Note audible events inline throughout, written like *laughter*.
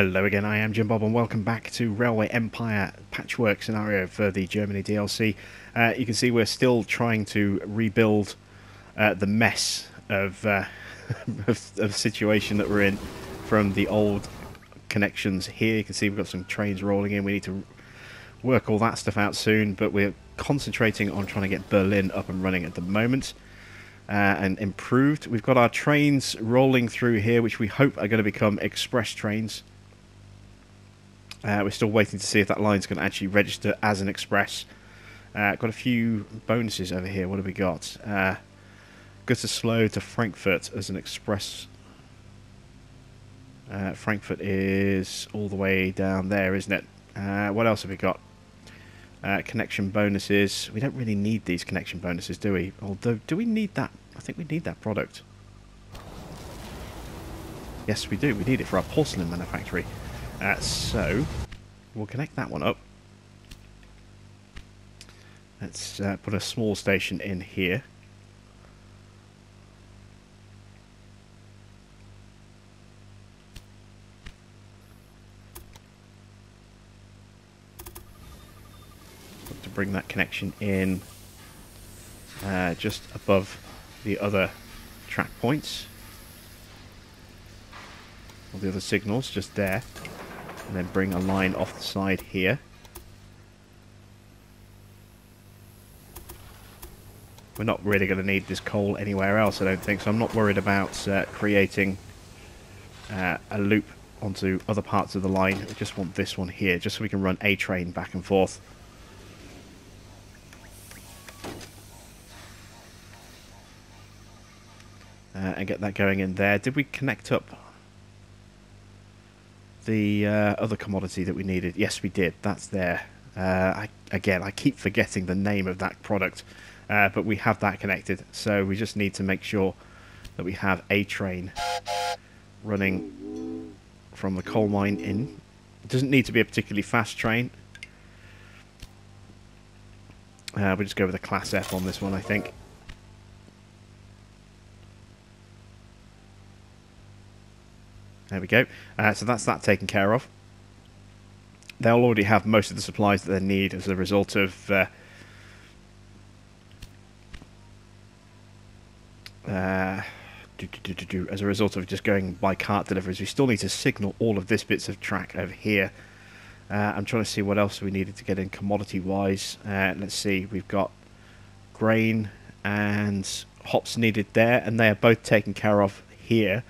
Hello again, I am Jim Bob and welcome back to Railway Empire patchwork scenario for the Germany DLC. Uh, you can see we're still trying to rebuild uh, the mess of, uh, *laughs* of, of situation that we're in from the old connections here. You can see we've got some trains rolling in. We need to work all that stuff out soon, but we're concentrating on trying to get Berlin up and running at the moment. Uh, and improved. We've got our trains rolling through here, which we hope are going to become express trains. Uh, we're still waiting to see if that line's going to actually register as an express. Uh, got a few bonuses over here. What have we got? Uh, to slow to Frankfurt as an express. Uh, Frankfurt is all the way down there, isn't it? Uh, what else have we got? Uh, connection bonuses. We don't really need these connection bonuses, do we? Although, do we need that? I think we need that product. Yes, we do. We need it for our porcelain manufactory. Uh, so, we'll connect that one up. Let's uh, put a small station in here. to bring that connection in uh, just above the other track points. All the other signals just there and then bring a line off the side here. We're not really going to need this coal anywhere else, I don't think, so I'm not worried about uh, creating uh, a loop onto other parts of the line. We just want this one here, just so we can run a train back and forth. Uh, and get that going in there. Did we connect up the uh, other commodity that we needed? Yes, we did. That's there. Uh, I, again, I keep forgetting the name of that product, uh, but we have that connected. So we just need to make sure that we have a train running from the coal mine in. It doesn't need to be a particularly fast train. Uh, we'll just go with a Class F on this one, I think. There we go. Uh, so that's that taken care of. They'll already have most of the supplies that they need as a result of uh, uh, do, do, do, as a result of just going by cart deliveries. We still need to signal all of this bits of track over here. Uh, I'm trying to see what else we needed to get in commodity-wise. Uh, let's see, we've got grain and hops needed there, and they are both taken care of here.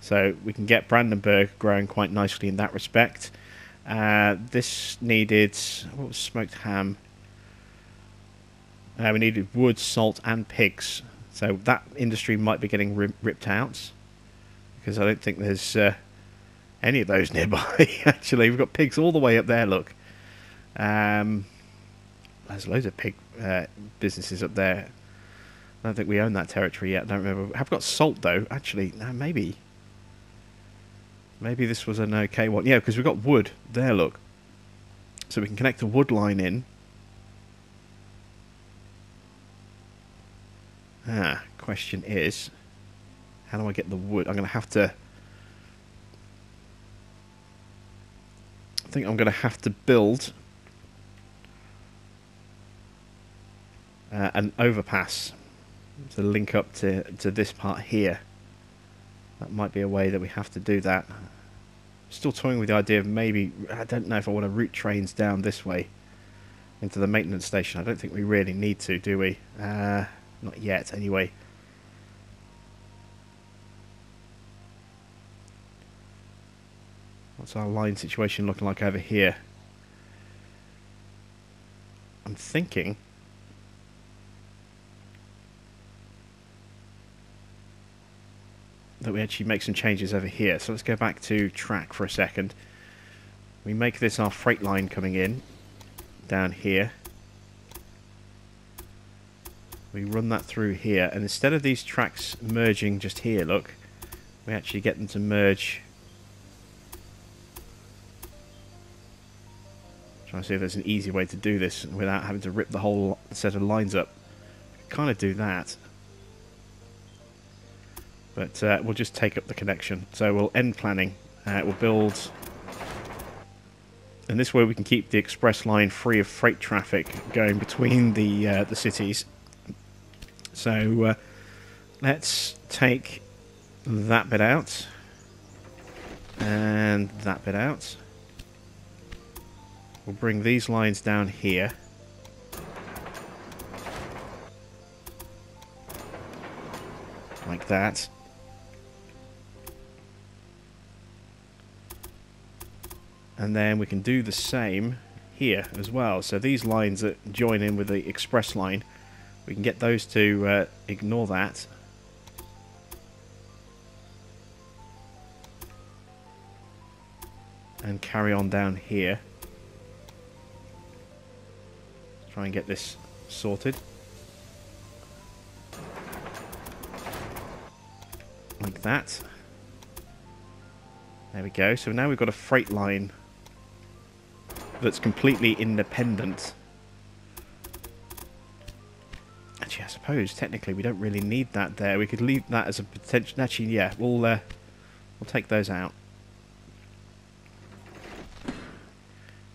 So we can get Brandenburg growing quite nicely in that respect. Uh, this needed what was smoked ham. Uh, we needed wood, salt, and pigs. So that industry might be getting ri ripped out because I don't think there's uh, any of those *laughs* nearby. Actually, we've got pigs all the way up there. Look, um, there's loads of pig uh, businesses up there. I don't think we own that territory yet. I don't remember. I've got salt though. Actually, maybe. Maybe this was an okay one. Yeah, because we've got wood. There, look. So we can connect the wood line in. Ah, question is, how do I get the wood? I'm going to have to... I think I'm going to have to build uh, an overpass to link up to, to this part here. That might be a way that we have to do that. Still toying with the idea of maybe, I don't know if I want to route trains down this way into the maintenance station. I don't think we really need to, do we? Uh, not yet, anyway. What's our line situation looking like over here? I'm thinking that we actually make some changes over here. So let's go back to track for a second. We make this our freight line coming in down here. We run that through here, and instead of these tracks merging just here, look, we actually get them to merge. Trying to see if there's an easy way to do this without having to rip the whole set of lines up. Kind of do that. But uh, we'll just take up the connection. So we'll end planning. Uh, we'll build And this way we can keep the express line free of freight traffic going between the uh, the cities. So uh, let's take that bit out and that bit out. We'll bring these lines down here. Like that. And then we can do the same here as well. So these lines that join in with the express line, we can get those to uh, ignore that. And carry on down here. Try and get this sorted. Like that. There we go. So now we've got a freight line that's completely independent. Actually, I suppose technically we don't really need that there. We could leave that as a potential. Actually, yeah, we'll uh, we'll take those out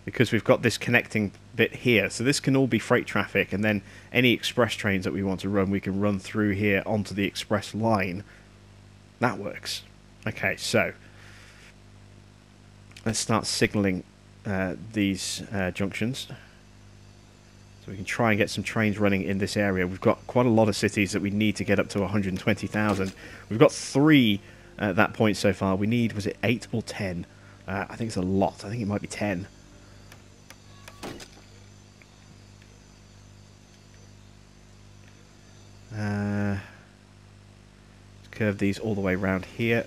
because we've got this connecting bit here. So this can all be freight traffic, and then any express trains that we want to run, we can run through here onto the express line. That works. Okay, so let's start signaling uh, these uh, junctions. So we can try and get some trains running in this area. We've got quite a lot of cities that we need to get up to 120,000. We've got three at that point so far. We need, was it eight or ten? Uh, I think it's a lot. I think it might be ten. Uh, curve these all the way around here.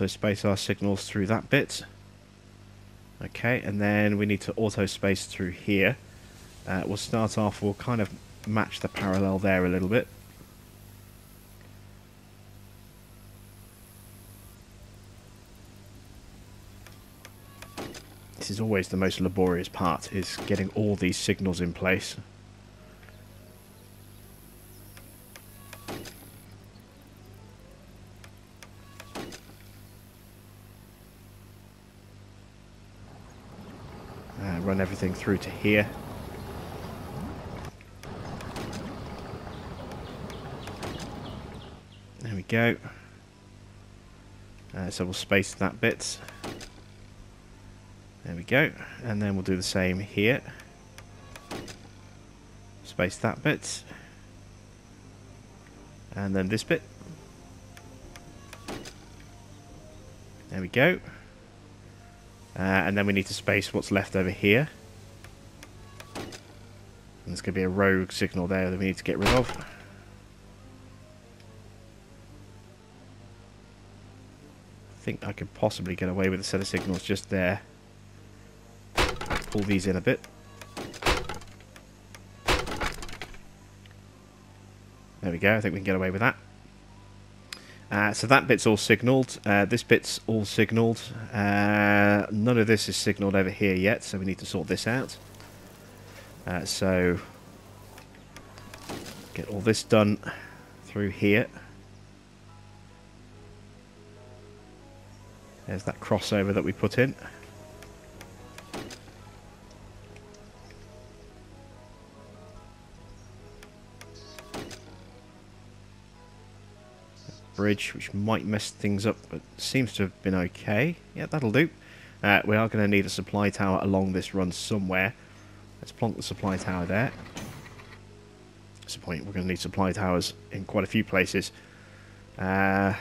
Auto space our signals through that bit. Okay, and then we need to auto space through here. Uh, we'll start off, we'll kind of match the parallel there a little bit. This is always the most laborious part, is getting all these signals in place. run everything through to here. There we go. Uh, so we'll space that bit. There we go. And then we'll do the same here. Space that bit. And then this bit. There we go. Uh, and then we need to space what's left over here. And there's going to be a rogue signal there that we need to get rid of. I think I could possibly get away with a set of signals just there. Pull these in a bit. There we go, I think we can get away with that. Uh, so that bit's all signalled. Uh, this bit's all signalled. Uh, none of this is signalled over here yet, so we need to sort this out. Uh, so get all this done through here. There's that crossover that we put in. bridge, which might mess things up, but seems to have been okay. Yeah, that'll do. Uh, we are going to need a supply tower along this run somewhere. Let's plonk the supply tower there. That's the point. We're going to need supply towers in quite a few places. Uh,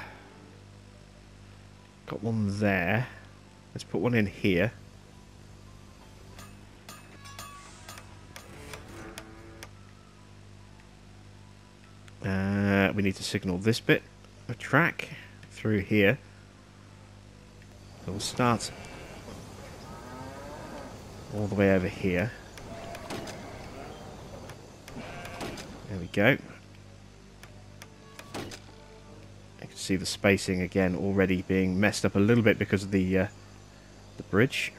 got one there. Let's put one in here. Uh, we need to signal this bit a track through here. So we'll start all the way over here. go. You can see the spacing again already being messed up a little bit because of the uh, the bridge.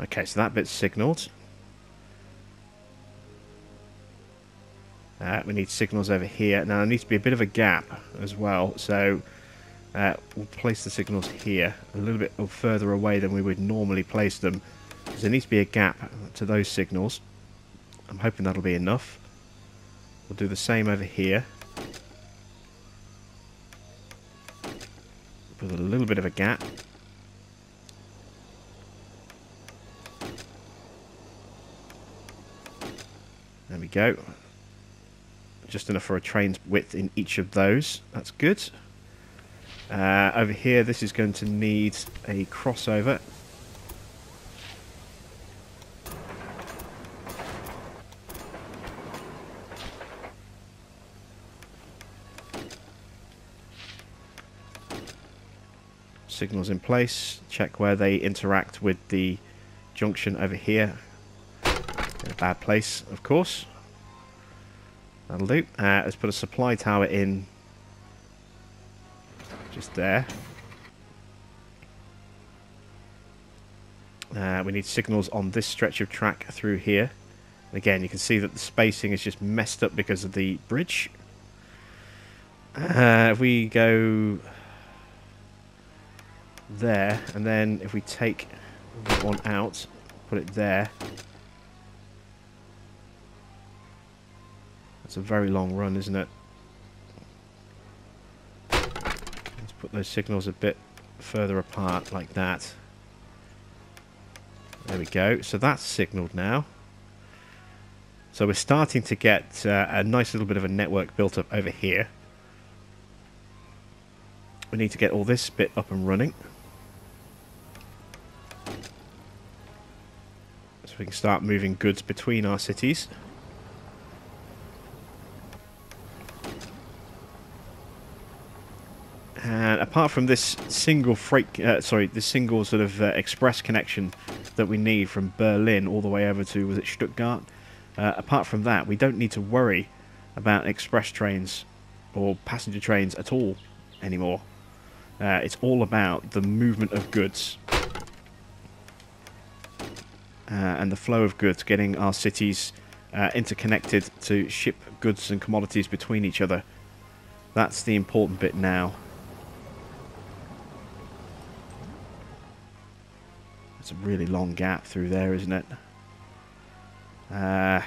Okay, so that bit's signalled. Uh, we need signals over here. Now, there needs to be a bit of a gap as well. So uh, we'll place the signals here, a little bit further away than we would normally place them. Because there needs to be a gap to those signals. I'm hoping that'll be enough. We'll do the same over here. With a little bit of a gap. There we go. Just enough for a train's width in each of those. That's good. Uh, over here, this is going to need a crossover. Signals in place. Check where they interact with the junction over here. In a bad place, of course. That'll do. Uh, let's put a supply tower in just there. Uh, we need signals on this stretch of track through here. And again, you can see that the spacing is just messed up because of the bridge. Uh, if we go there, and then if we take that one out, put it there. That's a very long run, isn't it? Put those signals a bit further apart like that. There we go. So that's signaled now. So we're starting to get uh, a nice little bit of a network built up over here. We need to get all this bit up and running. So we can start moving goods between our cities. And apart from this single freight, uh, sorry, this single sort of uh, express connection that we need from Berlin all the way over to was it Stuttgart? Uh, apart from that, we don't need to worry about express trains or passenger trains at all anymore. Uh, it's all about the movement of goods uh, and the flow of goods, getting our cities uh, interconnected to ship goods and commodities between each other. That's the important bit now. It's a really long gap through there, isn't it? Uh,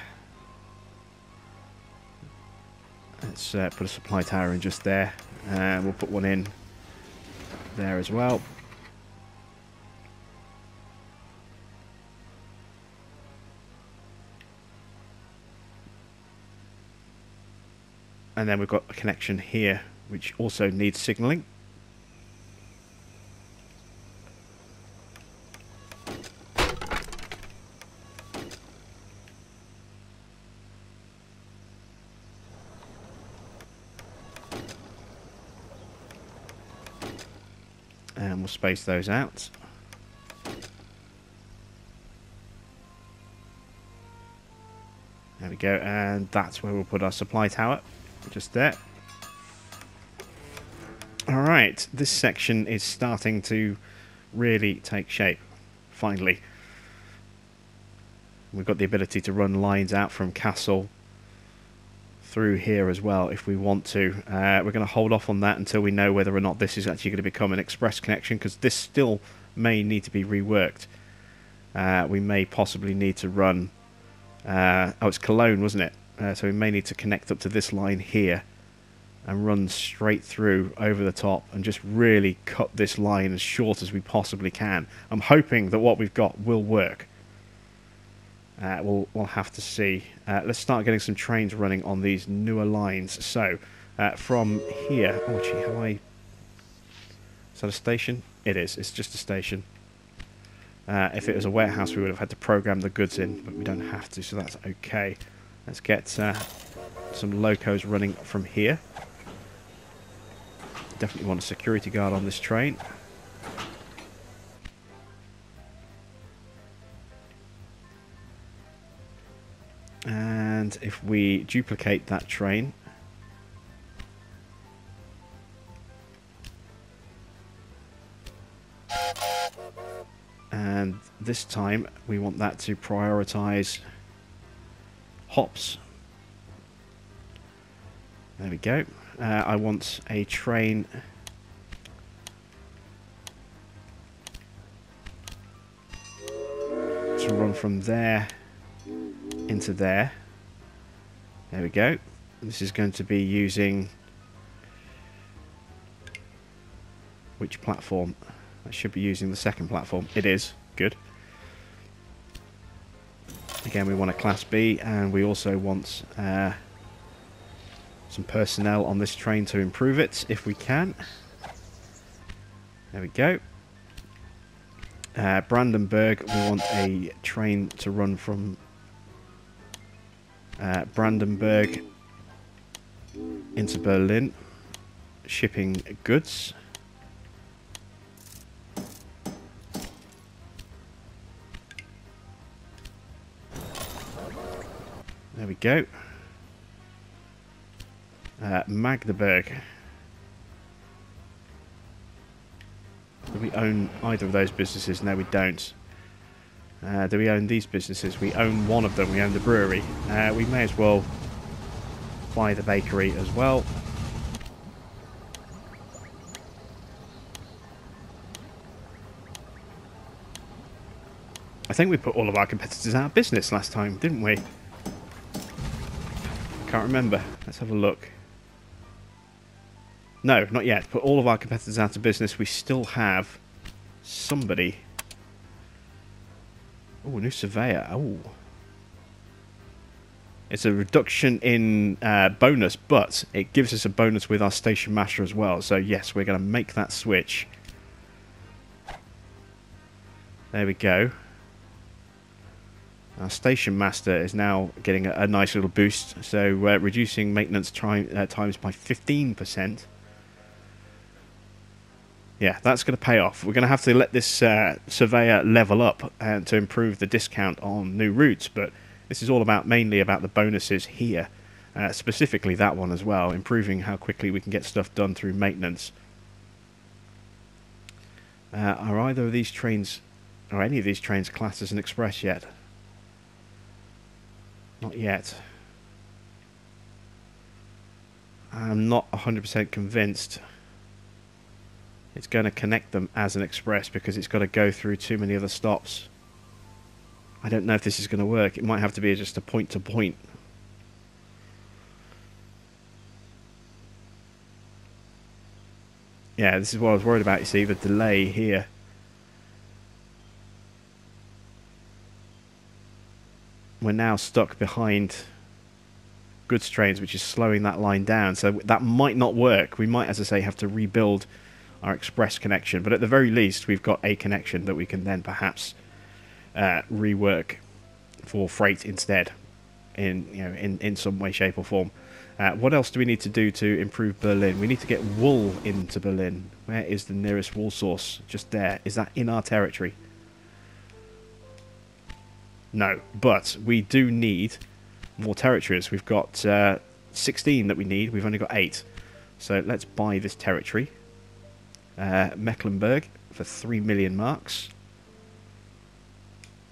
let's uh, put a supply tower in just there. And we'll put one in there as well. and then we've got a connection here which also needs signaling space those out there we go and that's where we'll put our supply tower just there. Alright, this section is starting to really take shape, finally. We've got the ability to run lines out from Kassel through here as well if we want to. Uh, we're going to hold off on that until we know whether or not this is actually going to become an express connection because this still may need to be reworked. Uh, we may possibly need to run... Uh, oh, it's Cologne, wasn't it? Uh, so we may need to connect up to this line here and run straight through over the top and just really cut this line as short as we possibly can. I'm hoping that what we've got will work. Uh, we'll, we'll have to see. Uh, let's start getting some trains running on these newer lines. So, uh, from here... Oh, gee, have I... Is that a station? It is. It's just a station. Uh, if it was a warehouse, we would have had to program the goods in, but we don't have to, so that's okay. Let's get uh, some locos running from here. Definitely want a security guard on this train. And if we duplicate that train, and this time we want that to prioritize hops. There we go. Uh, I want a train to run from there into there. There we go. This is going to be using which platform? I should be using the second platform. It is. Good. Again, we want a Class B, and we also want uh, some personnel on this train to improve it, if we can. There we go. Uh, Brandenburg, we want a train to run from uh, Brandenburg into Berlin, shipping goods. There we go. Uh, Magdeburg. Do we own either of those businesses? No, we don't. Uh, do we own these businesses? We own one of them. We own the brewery. Uh, we may as well buy the bakery as well. I think we put all of our competitors out of business last time, didn't we? Can't remember. Let's have a look. No, not yet. Put all of our competitors out of business. We still have somebody. Oh, new surveyor. Oh. It's a reduction in uh, bonus, but it gives us a bonus with our station master as well. So yes, we're going to make that switch. There we go. Our station master is now getting a, a nice little boost. So uh, reducing maintenance uh, times by 15%. Yeah, that's going to pay off. We're going to have to let this uh, surveyor level up uh, to improve the discount on new routes, but this is all about mainly about the bonuses here, uh, specifically that one as well, improving how quickly we can get stuff done through maintenance. Uh, are either of these trains, or any of these trains, classed as an express yet? Not yet. I'm not 100% convinced it's going to connect them as an express because it's got to go through too many other stops. I don't know if this is going to work. It might have to be just a point-to-point. Yeah, this is what I was worried about, you see, the delay here. We're now stuck behind goods trains, which is slowing that line down. So that might not work. We might, as I say, have to rebuild our express connection. But at the very least, we've got a connection that we can then perhaps uh, rework for freight instead, in you know in in some way, shape, or form. Uh, what else do we need to do to improve Berlin? We need to get wool into Berlin. Where is the nearest wool source? Just there. Is that in our territory? No, but we do need more territories. We've got uh, 16 that we need. We've only got 8. So let's buy this territory. Uh, Mecklenburg for 3 million marks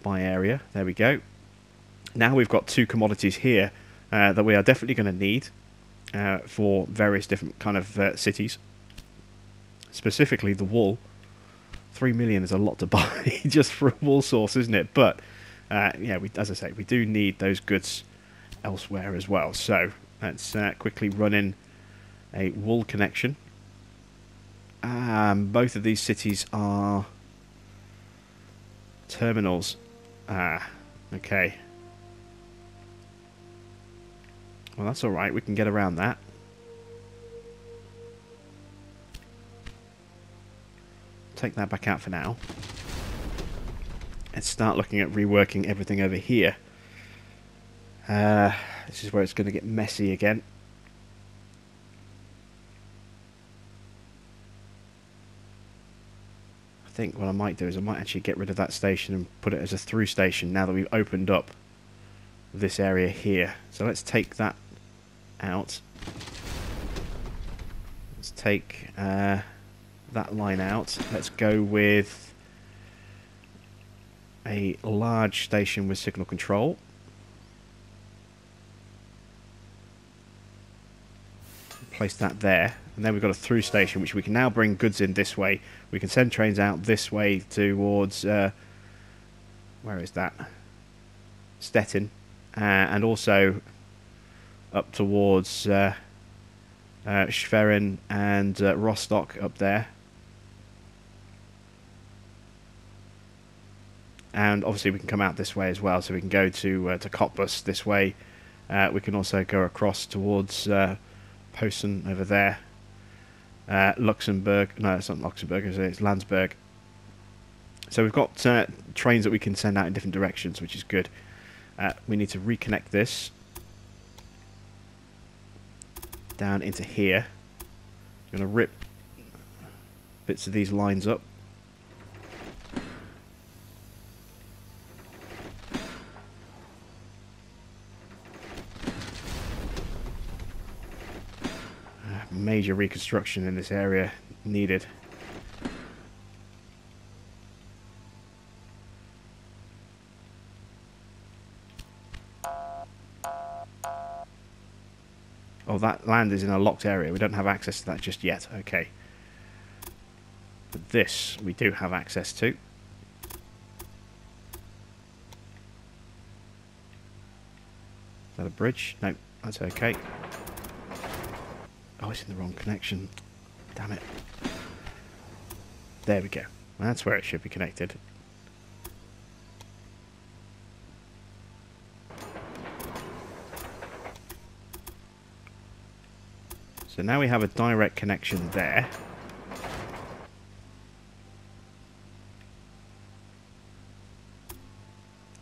by area. There we go. Now we've got two commodities here uh, that we are definitely going to need uh, for various different kind of uh, cities. Specifically the wool. Three million is a lot to *laughs* buy just for a wool source, isn't it? But uh, yeah, we, as I say, we do need those goods elsewhere as well. So let's uh, quickly run in a wool connection. Um, both of these cities are terminals Ah, okay. Well, that's alright. We can get around that. Take that back out for now. Let's start looking at reworking everything over here. Uh, this is where it's going to get messy again. Think what I might do is I might actually get rid of that station and put it as a through station now that we've opened up this area here. So let's take that out. Let's take uh, that line out. Let's go with a large station with signal control. Place that there. And then we've got a through station, which we can now bring goods in this way. We can send trains out this way towards... Uh, where is that? Stettin. Uh, and also up towards uh, uh, Schwerin and uh, Rostock up there. And obviously we can come out this way as well, so we can go to uh, to Cottbus this way. Uh, we can also go across towards uh, Posen over there. Uh, Luxembourg, no, it's not Luxembourg, it's Landsberg. So we've got uh, trains that we can send out in different directions, which is good. Uh, we need to reconnect this down into here. I'm going to rip bits of these lines up. Major reconstruction in this area needed. Oh, that land is in a locked area. We don't have access to that just yet. Okay. But this we do have access to. Is that a bridge? No, that's okay. Oh, it's in the wrong connection. Damn it. There we go. That's where it should be connected. So now we have a direct connection there.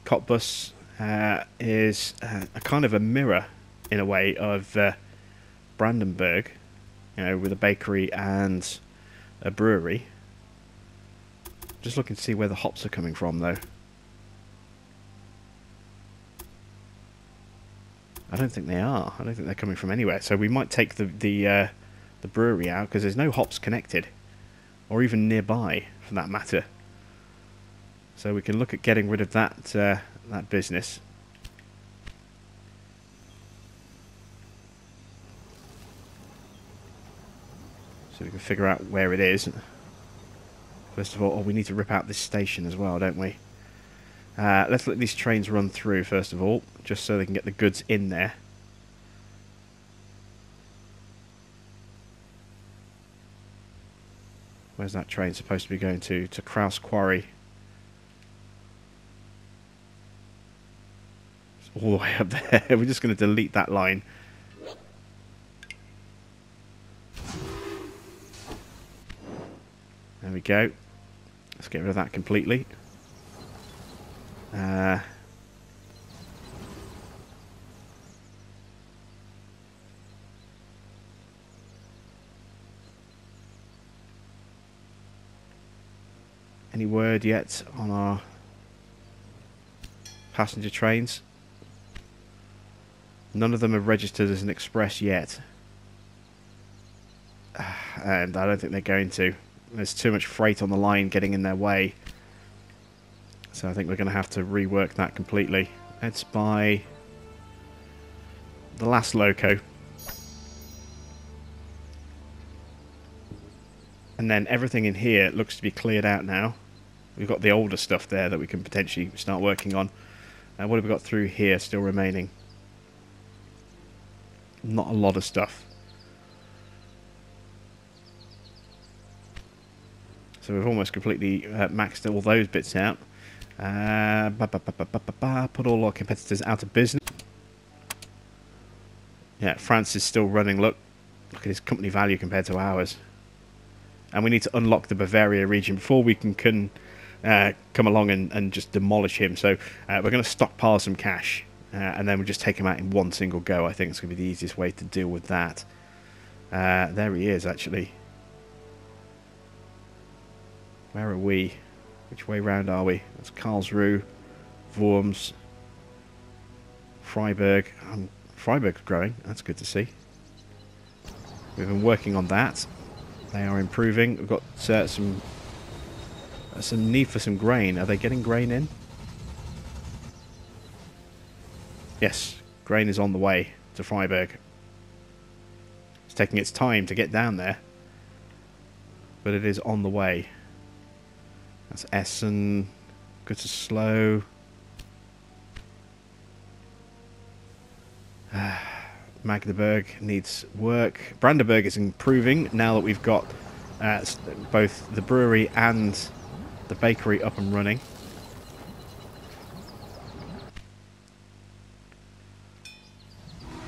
Cottbus uh, is uh, a kind of a mirror, in a way, of uh, Brandenburg, you know, with a bakery and a brewery. Just looking to see where the hops are coming from, though. I don't think they are. I don't think they're coming from anywhere. So we might take the the uh, the brewery out because there's no hops connected, or even nearby, for that matter. So we can look at getting rid of that uh, that business. So we can figure out where it is. First of all, oh, we need to rip out this station as well, don't we? Uh, let's let these trains run through first of all, just so they can get the goods in there. Where's that train supposed to be going to? To Kraus Quarry. It's all the way up *laughs* there. We're just going to delete that line. There we go. Let's get rid of that completely. Uh, any word yet on our passenger trains? None of them are registered as an express yet. *sighs* And I don't think they're going to. There's too much freight on the line getting in their way. So I think we're going to have to rework that completely. Let's buy the last loco. And then everything in here looks to be cleared out now. We've got the older stuff there that we can potentially start working on. Uh, what have we got through here still remaining? Not a lot of stuff. So we've almost completely uh, maxed all those bits out. Uh, ba, ba, ba, put all our competitors out of business. Yeah, France is still running. Look, look at his company value compared to ours. And we need to unlock the Bavaria region before we can, can uh, come along and, and just demolish him. So uh, we're going to stockpile some cash. Uh, and then we'll just take him out in one single go. I think it's going to be the easiest way to deal with that. Uh, there he is, actually. Where are we? Which way round are we? That's Karlsruhe, Worms, Freiburg. Um, Freiburg's growing. That's good to see. We've been working on that. They are improving. We've got uh, some uh, some need for some grain. Are they getting grain in? Yes, grain is on the way to Freiburg. It's taking its time to get down there, but it is on the way. That's Essen. Gütersloh. *sighs* Magdeburg needs work. Brandenburg is improving now that we've got uh, both the brewery and the bakery up and running.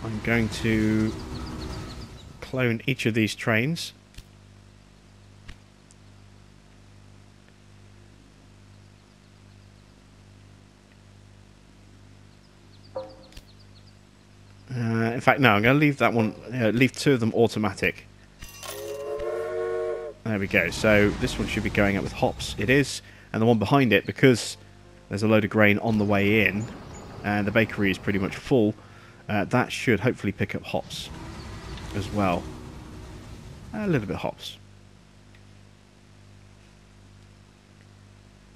I'm going to clone each of these trains. Uh, in fact, no, I'm going to leave that one, uh, leave two of them automatic. There we go. So this one should be going up with hops. It is. And the one behind it, because there's a load of grain on the way in, and the bakery is pretty much full, uh, that should hopefully pick up hops as well. A little bit hops.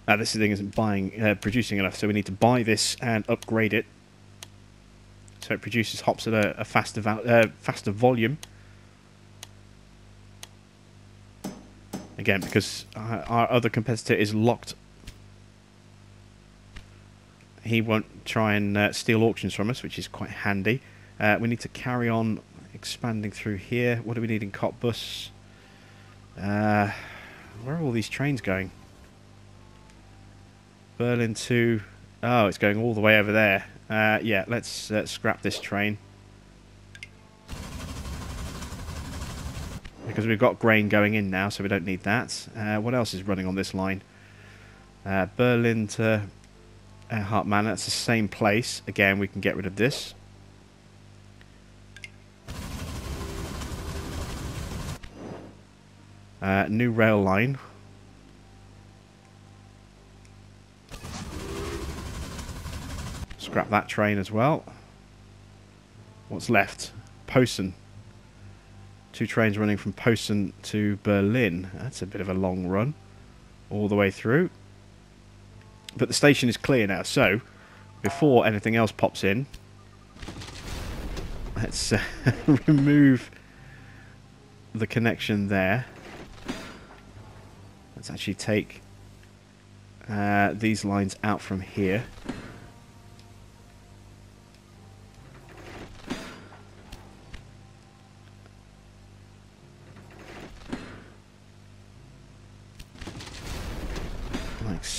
Uh, this thing isn't buying, uh, producing enough, so we need to buy this and upgrade it so it produces hops at a, a faster, uh, faster volume. Again, because our other competitor is locked. He won't try and uh, steal auctions from us, which is quite handy. Uh, we need to carry on expanding through here. What do we need in Cottbus? Uh, where are all these trains going? Berlin to... Oh, it's going all the way over there. Uh, yeah, let's uh, scrap this train. Because we've got grain going in now, so we don't need that. Uh, what else is running on this line? Uh, Berlin to Hartmann, that's the same place. Again, we can get rid of this. Uh, new rail line. Scrap that train as well. What's left? Posen. Two trains running from Posen to Berlin. That's a bit of a long run. All the way through. But the station is clear now, so before anything else pops in, let's uh, *laughs* remove the connection there. Let's actually take uh, these lines out from here.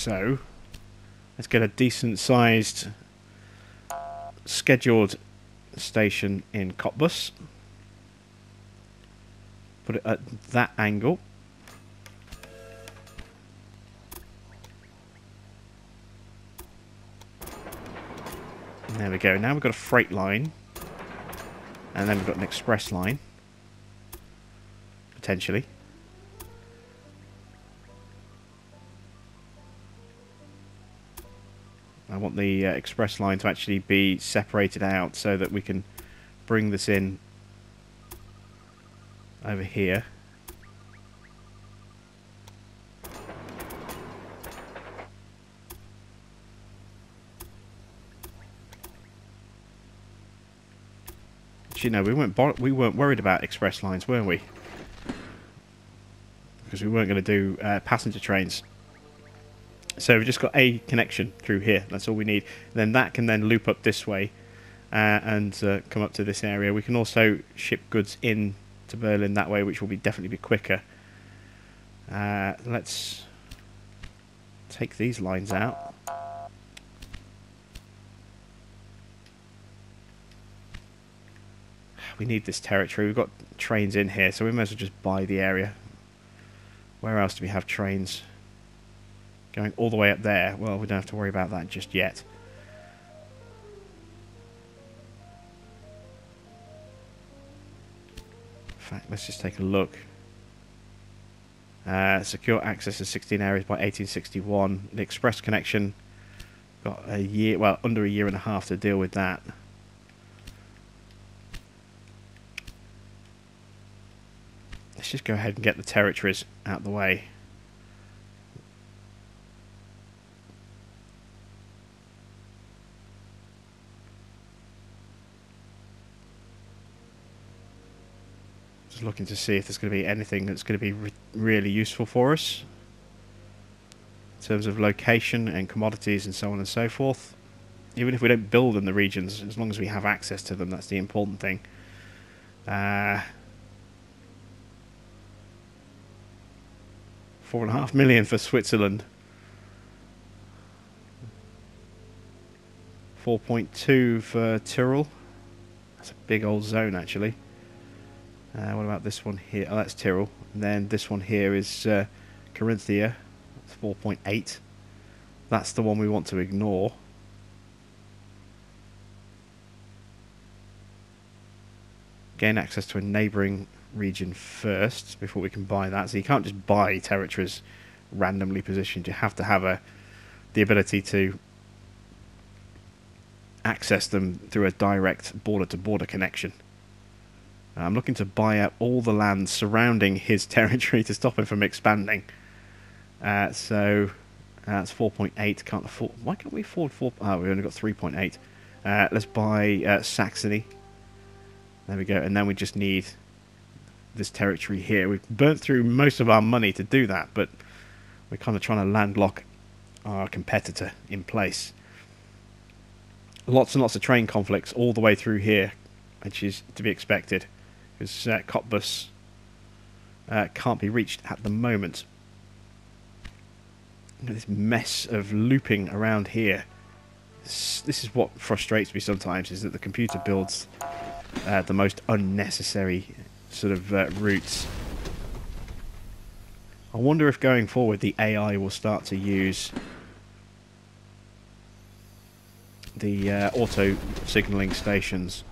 So. Let's get a decent sized scheduled station in Cottbus. Put it at that angle. There we go. Now we've got a freight line. And then we've got an express line. Potentially. I want the uh, express line to actually be separated out so that we can bring this in over here. you know, we weren't we weren't worried about express lines, were we? Because we weren't going to do uh, passenger trains. So we've just got a connection through here. That's all we need. Then that can then loop up this way uh, and uh, come up to this area. We can also ship goods in to Berlin that way, which will be definitely be quicker. Uh, let's take these lines out. We need this territory. We've got trains in here, so we might as well just buy the area. Where else do we have trains? Going all the way up there, well, we don't have to worry about that just yet. In fact, let's just take a look. Uh, secure access to 16 areas by 1861. The express connection got a year, well, under a year and a half to deal with that. Let's just go ahead and get the territories out of the way. Looking to see if there's going to be anything that's going to be re really useful for us in terms of location and commodities and so on and so forth. Even if we don't build in the regions, as long as we have access to them, that's the important thing. Uh, four and a half million for Switzerland. 4.2 for Tyrol. That's a big old zone, actually. Uh, what about this one here? Oh, that's Tyrol. And then this one here is uh, Carinthia. That's 4.8. That's the one we want to ignore. Gain access to a neighbouring region first before we can buy that. So you can't just buy territories randomly positioned. You have to have a the ability to access them through a direct border-to-border connection. I'm looking to buy up all the land surrounding his *laughs* territory to stop him from expanding. Uh, so that's 4.8. Can't afford. Why can't we afford 4? Oh, we only got 3.8. Uh, let's buy uh, Saxony. There we go. And then we just need this territory here. We've burnt through most of our money to do that, but we're kind of trying to landlock our competitor in place lots and lots of train conflicts all the way through here, which is to be expected, because uh, Cottbus uh, can't be reached at the moment. this mess of looping around here. This, is what frustrates me sometimes, is that the computer builds uh, the most unnecessary sort of uh, routes. I wonder if going forward the AI will start to use the uh, auto signalling stations.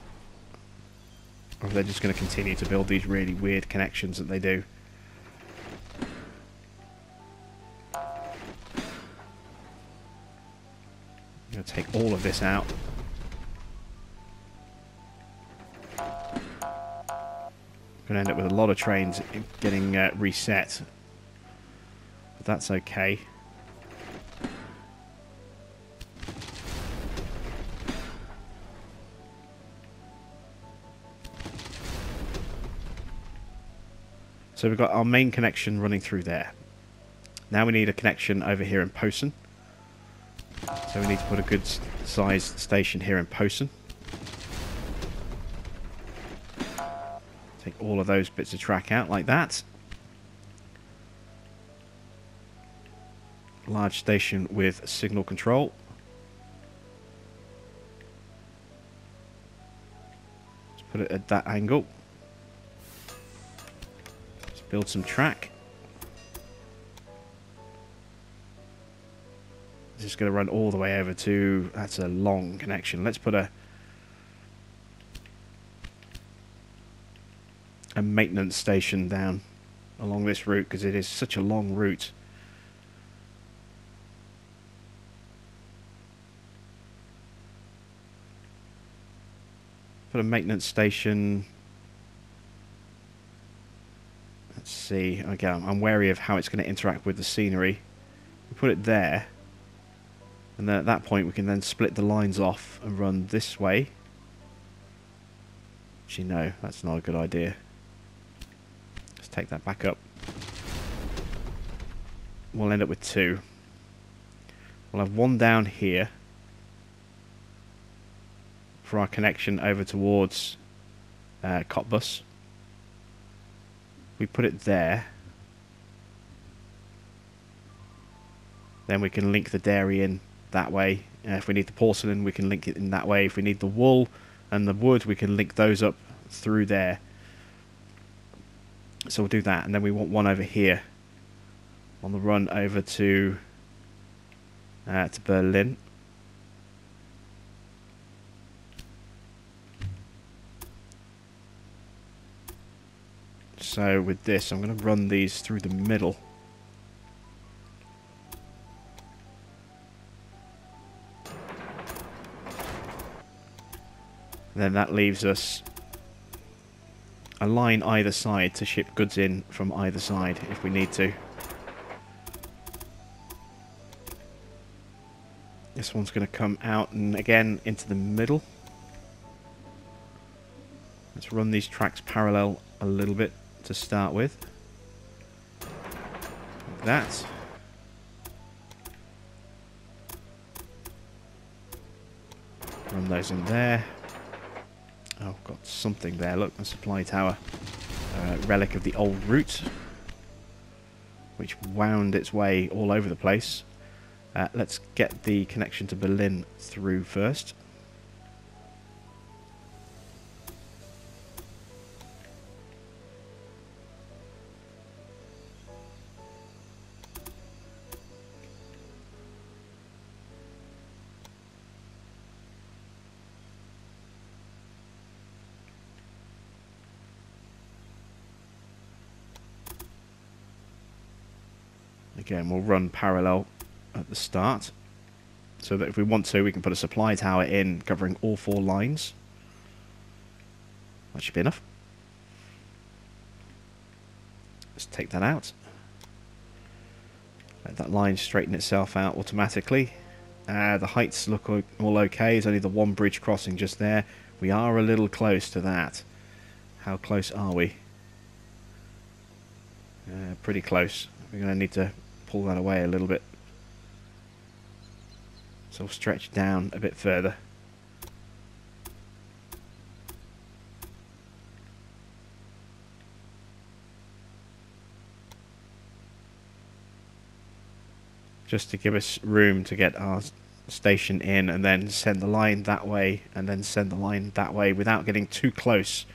Or they're just going to continue to build these really weird connections that they do. I'm going to take all of this out. I'm going to end up with a lot of trains getting uh, reset. But that's okay. So we've got our main connection running through there. Now we need a connection over here in Posen. So we need to put a good sized station here in Posen. Take all of those bits of track out like that. Large station with signal control. Let's put it at that angle build some track. Just going to run all the way over to... That's a long connection. Let's put a... a maintenance station down along this route because it is such a long route. Put a maintenance station Let's see. Again, I'm wary of how it's going to interact with the scenery. We put it there. And then at that point we can then split the lines off and run this way. Actually, no, that's not a good idea. Let's take that back up. We'll end up with two. We'll have one down here for our connection over towards uh, Cottbus we put it there, then we can link the dairy in that way. Uh, if we need the porcelain, we can link it in that way. If we need the wool and the wood, we can link those up through there. So we'll do that, and then we want one over here on the run over to uh, to Berlin. So with this, I'm going to run these through the middle. then that leaves us a line either side to ship goods in from either side if we need to. This one's going to come out and again into the middle. Let's run these tracks parallel a little bit to start with. Like that. Run those in there. Oh, got something there. Look, a supply tower. Uh, relic of the old route. Which wound its way all over the place. Uh, let's get the connection to Berlin through first. Again, we'll run parallel at the start. So that if we want to, we can put a supply tower in covering all four lines. That should be enough. Let's take that out. Let that line straighten itself out automatically. Uh, the heights look all okay. There's only the one bridge crossing just there. We are a little close to that. How close are we? Uh, pretty close. We're going to need to pull that away a little bit. So we'll stretch down a bit further. Just to give us room to get our station in and then send the line that way and then send the line that way without getting too close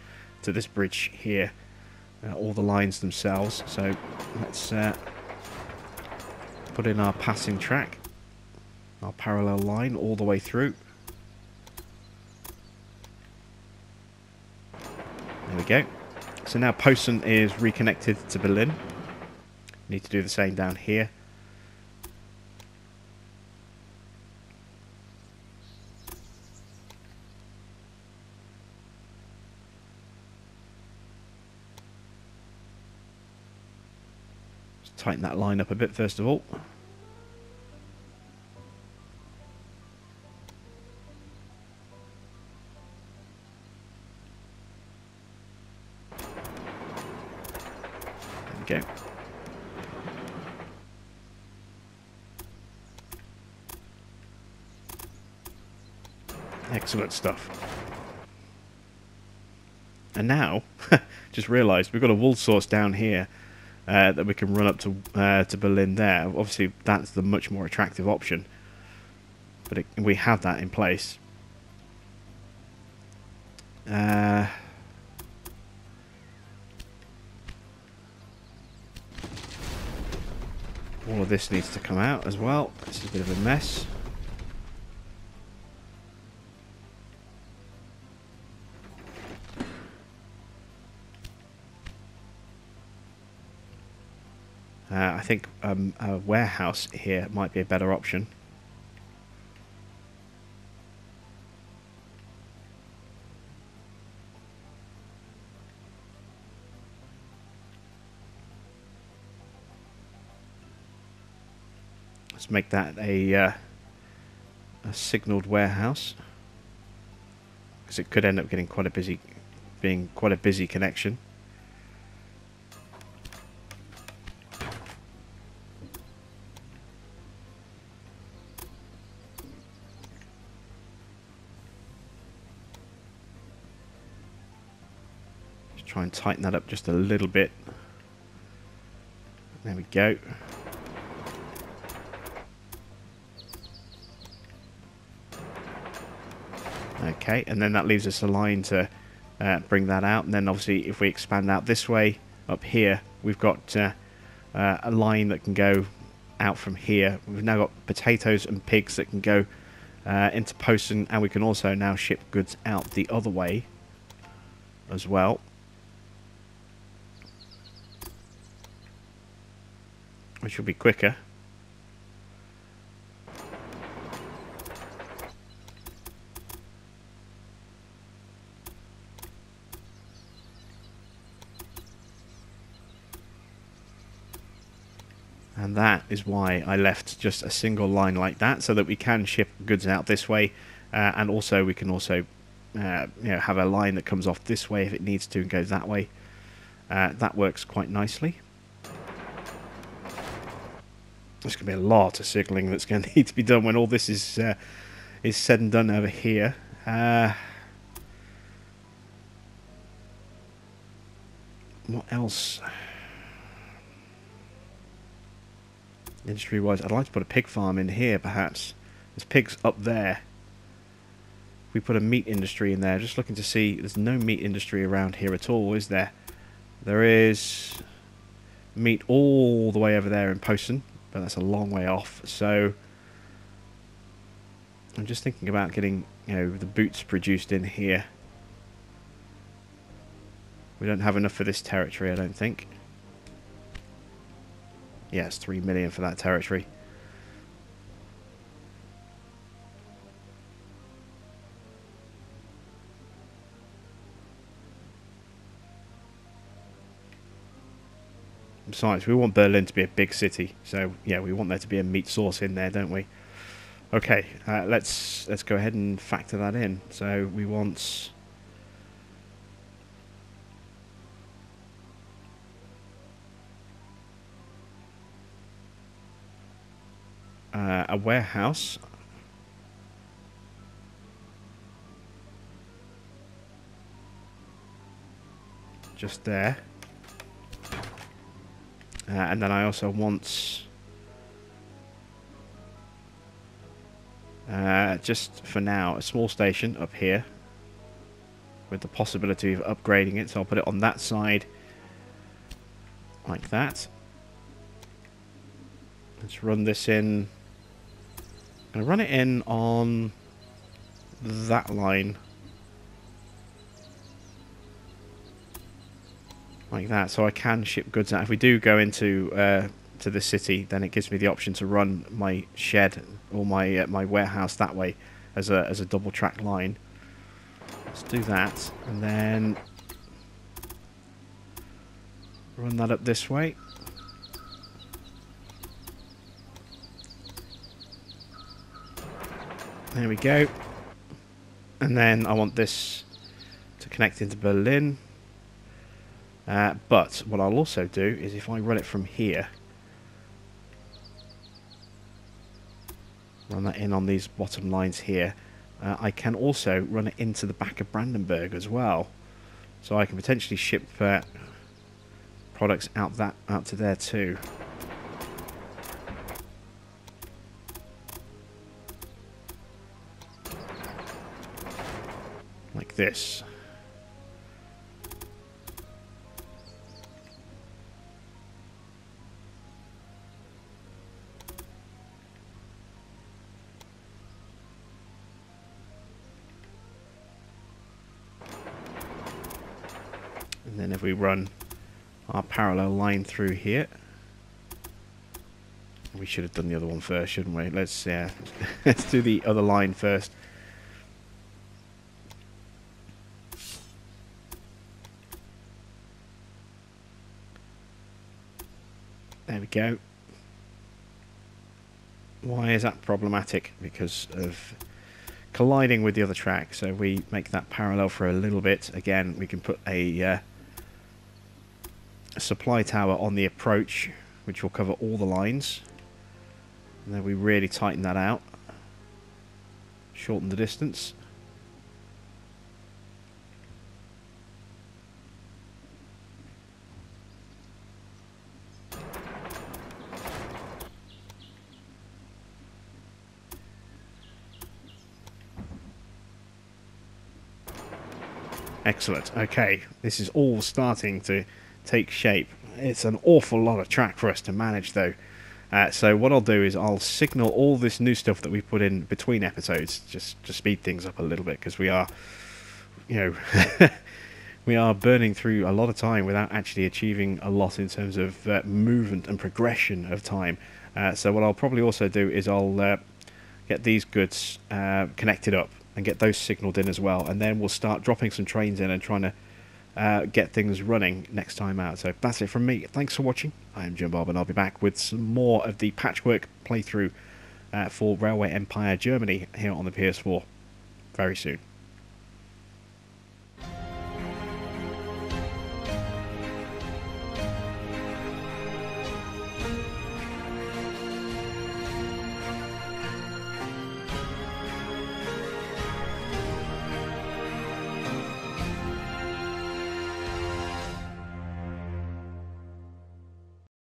to this bridge here. Uh, all the lines themselves. So let's uh, put in our passing track, our parallel line all the way through. There we go. So now Posen is reconnected to Berlin. Need to do the same down here. Tighten that line up a bit first of all. There we go. Excellent stuff. And now, *laughs* just realised we've got a wool source down here uh, that we can run up to uh, to Berlin there. Obviously, that's the much more attractive option, but it, we have that in place. Uh, all of this needs to come out as well. This is a bit of a mess. Think um, a warehouse here might be a better option. Let's make that a, uh, a signaled warehouse because it could end up getting quite a busy, being quite a busy connection. Tighten that up just a little bit. There we go. Okay, and then that leaves us a line to uh, bring that out. And then obviously if we expand out this way, up here, we've got uh, uh, a line that can go out from here. We've now got potatoes and pigs that can go uh, into Posen, and we can also now ship goods out the other way as well. Which will be quicker. And that is why I left just a single line like that, so that we can ship goods out this way, uh, and also we can also uh, you know, have a line that comes off this way if it needs to and goes that way. Uh, that works quite nicely. There's going to be a lot of signalling that's going *laughs* to need to be done when all this is uh, is said and done over here. Uh, what else? Industry-wise, I'd like to put a pig farm in here, perhaps. There's pigs up there. We put a meat industry in there. Just looking to see. There's no meat industry around here at all, is there? There is meat all the way over there in Poston, but that's a long way off. So I'm just thinking about getting, you know, the boots produced in here. We don't have enough for this territory, I don't think. Yeah, it's three million for that territory. Besides, we want Berlin to be a big city, so yeah, we want there to be a meat source in there, don't we? Okay, uh, let's let's go ahead and factor that in. So we want uh, a warehouse. Just there. Uh, and then I also want uh, just for now a small station up here with the possibility of upgrading it. So I'll put it on that side like that. Let's run this in. I'm gonna run it in on that line like that. So I can ship goods out. If we do go into uh, to the city then it gives me the option to run my shed or my uh, my warehouse that way as a as a double track line. Let's do that. And then run that up this way. There we go. And then I want this to connect into Berlin uh, but what I'll also do is if I run it from here, run that in on these bottom lines here, uh, I can also run it into the back of Brandenburg as well. So I can potentially ship uh, products out that out to there too. Like this. And then if we run our parallel line through here, we should have done the other one first, shouldn't we? Let's uh, *laughs* let's do the other line first. There we go. Why is that problematic? Because of colliding with the other track. So we make that parallel for a little bit. Again, we can put a uh, a supply tower on the approach, which will cover all the lines. And then we really tighten that out. Shorten the distance. Excellent. Okay, this is all starting to take shape. It's an awful lot of track for us to manage though. Uh, so what I'll do is I'll signal all this new stuff that we put in between episodes, just to speed things up a little bit, because we are, you know, *laughs* we are burning through a lot of time without actually achieving a lot in terms of uh, movement and progression of time. Uh, so what I'll probably also do is I'll uh, get these goods uh, connected up and get those signaled in as well, and then we'll start dropping some trains in and trying to uh, get things running next time out. So that's it from me. Thanks for watching. I am Jim Bob, and I'll be back with some more of the patchwork playthrough uh, for Railway Empire Germany here on the PS4 very soon.